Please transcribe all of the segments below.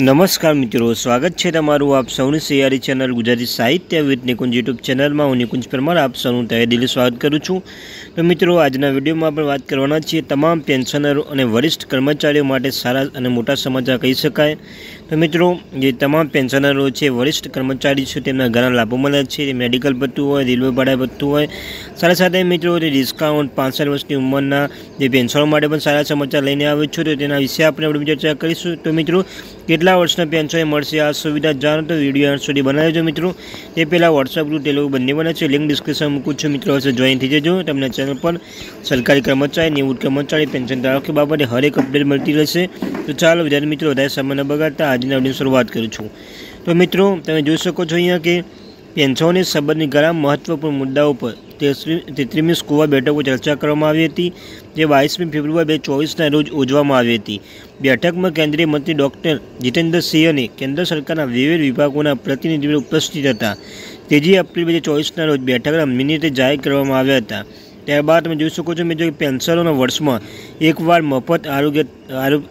નમસ્કાર મિત્રો, સ્વાગત છે તમારું આપ સૌની સૈયારી ચેનલ ગુજરાતી સાહિત્ય વિથ નિકુંજ યુટ્યુબ ચેનલમાં. હું નિકુંજ પરમાર, આપ સૌનું તહે દિલી સ્વાગત કરું છું. તો મિત્રો, આજના વિડીયોમાં આપણે વાત કરવાના છીએ તમામ પેન્શનરો અને વરિષ્ઠ કર્મચારીઓ માટે સારા અને મોટા સમાચાર કહી શકાય. તો મિત્રો, જે તમામ પેન્શનરો છે, વરિષ્ઠ કર્મચારી છે, તેમના ઘણા લાભો મળ્યા છે. મેડિકલ ભથ્થું હોય, રેલવે ભાડા ભથ્થું હોય. સાથે સાથે મિત્રો જે ડિસ્કાઉન્ટ પાંસઠ વર્ષની ઉંમરના જે પેન્શનો માટે પણ સારા સમાચાર લઈને આવ્યો છું. તો તેના વિશે આપણે ચર્ચા કરીશું. તો મિત્રો, કેટલા વર્ષના પેન્શને મળશે. આ સુવિધા જાણો તો વીડિયો અંત સુધી બનાવજો મિત્રો. તે પહેલાં વોટ્સઅપ ગ્રુપ ટેલિગ્રામ બંને બને છે. લિંક ડિસ્ક્રિપ્શન મૂકું છું મિત્રો. હશે જોઈન થઈ જજો. તમને ચેનલ પર સરકારી કર્મચારી નિવૃત્ત કર્મચારી પેન્શન ધારકો બાબતે હરેક અપડેટ મળતી રહેશે. તો ચાલો વિદ્યાર્થી મિત્રો, વધારે સમય ન બગાડતા આજના વીડિયો શરૂઆત કરું છું. તો મિત્રો, તમે જોઈ શકો છો અહીંયા કે પેન્શનની સંબંધની ઘણા મહત્વપૂર્ણ મુદ્દાઓ પર તેત્રીમી સ્કુવા બેઠકો ચર્ચા કરવામાં આવી હતી, જે બાવીસમી ફેબ્રુઆરી બે ચોવીસના રોજ યોજવામાં આવી હતી. બેઠકમાં કેન્દ્રીય મંત્રી ડૉક્ટર જીતેન્દ્રસિંહ અને કેન્દ્ર સરકારના વિવિધ વિભાગોના પ્રતિનિધિઓ ઉપસ્થિત હતા. ત્રીજી એપ્રિલ બે ચોવીસના રોજ બેઠકના મિનિટે જાહેર કરવામાં આવ્યા હતા. ત્યારબાદ તમે જોઈ શકો છો મિત્રો કે પેન્શનોના વર્ષમાં એકવાર મફત આરોગ્ય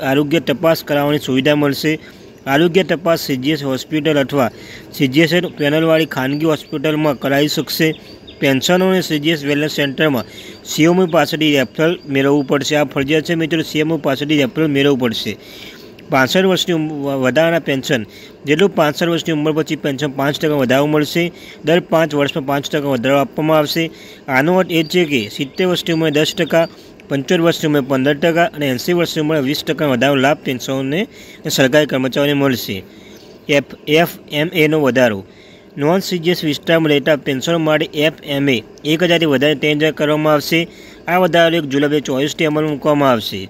આરોગ્ય તપાસ કરાવવાની સુવિધા મળશે. આરોગ્ય તપાસ સીજીએસ હોસ્પિટલ અથવા સીજીએસ પેનલવાળી ખાનગી હોસ્પિટલમાં કરાવી શકશે. પેન્શનો અને સીજીએસ વેલનેસ સેન્ટરમાં સીએમઓ પાસેથી રેફરલ મેળવવું પડશે. આ ફરજિયાત છે મિત્રો સીએમઓ પાસેથી રેફરલ મેળવવું પડશે. પાસઠ વર્ષની વધારાના પેન્શન, જેટલું પાસઠ વર્ષની ઉંમર પછી પેન્શન પાંચ ટકા વધારો મળશે. દર પાંચ વર્ષમાં પાંચ ટકા વધારો આપવામાં આવશે. આનો અર્થ એ છે કે સિત્તેર વર્ષની ઉંમરે દસ ટકા, પંચોતેર વર્ષની ઉંમરે પંદર ટકા અને એંસી વર્ષની ઉંમરે વીસ ટકા વધારો લાભ પેન્શનોને સરકારી કર્મચારીઓને મળશે. એફ એફ એમ એનો વધારો. નોન સીજીએસ વિસ્તારમાં રહેતા પેન્શન માટે એફ એમ એ એક હજારથી વધારે ત્રણ હજાર કરવામાં આવશે. આ વધારો એક જુલાઈ બે ચોવીસથી અમલમાં મૂકવામાં આવશે.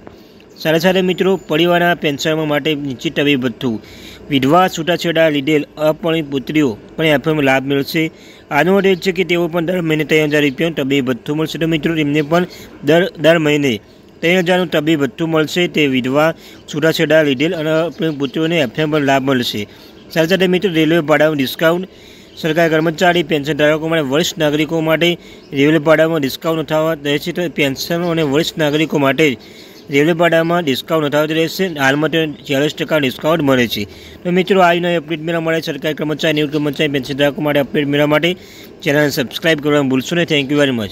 સાથે સાથે મિત્રો, પરિવારના પેન્શન માટે નીચી તબીબ ભથ્થું વિધવા છૂટાછેડા લીધેલ અપરિણિત પુત્રીઓ પણ એફએમ લાભ મેળવશે. આનો અર્થ છે કે તેઓ પણ દર મહિને ત્રણ હજાર રૂપિયાનું તબીબ ભથ્થું મળશે. તો મિત્રો તેમને પણ દર દર મહિને ત્રણ હજારનું તબીબ ભથ્થું મળશે. તે વિધવા છૂટાછેડા લીધેલ અને પુત્રીઓને એફએમ પણ લાભ મળશે. સાથે સાથે મિત્રો, રેલવે ભાડાનું ડિસ્કાઉન્ટ સરકારી કર્મચારી, પેન્શન ધારકો માટે વરિષ્ઠ નાગરિકો માટે રેલવે ભાડામાં ડિસ્કાઉન્ટ થવા રહેશે તો પેન્શનો અને વરિષ્ઠ નાગરિકો માટે રેલવે ભાડામાં ડિસ્કાઉન્ટ થવા રહેશે. હાલમાં તો ચાલીસ ટકા ડિસ્કાઉન્ટ મળે છે. તો મિત્રો, આજનો અપડેટ મેળવવા મળે સરકારી કર્મચારી, નિવૃત્ત કર્મચારી, પેન્શન ધારકો માટે અપડેટ મેળવવા માટે ચેનલને સબસ્ક્રાઈબ કરવાનું ભૂલશો નહીં. Thank you very much